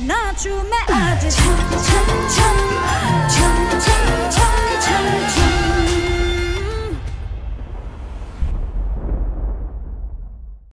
not true, man. I just.